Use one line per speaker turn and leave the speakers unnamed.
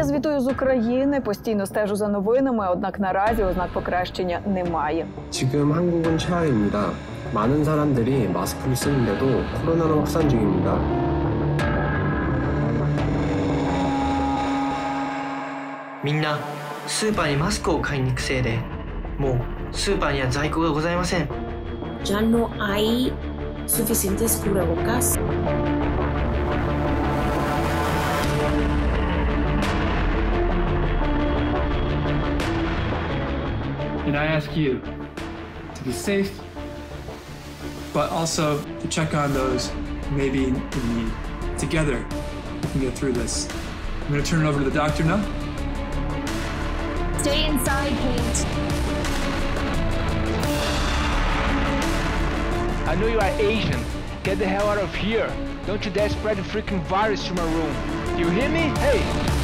Я звітую з України, постійно стежу за новинами, однак наразі ознак покращення немає.
지금 한국은 최악입니다. 많은 사람들이 마스크를 쓰는데도 코로나로 확산 중입니다.
みんなスーパーにマスクを買いに行くせいでもうスーパーには在庫がございません
Ya no hay suficientes cubrebocas.
And I ask you to be safe, but also to check on those maybe in need. Together, we can get through this. I'm going to turn it over to the doctor now.
Stay inside, Kate.
I know you are Asian. Get the hell out of here. Don't you dare spread the freaking virus to my room. You hear me? Hey!